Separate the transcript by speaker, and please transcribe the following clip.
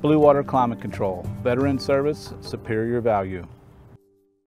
Speaker 1: Blue Water Climate Control, veteran service, superior value.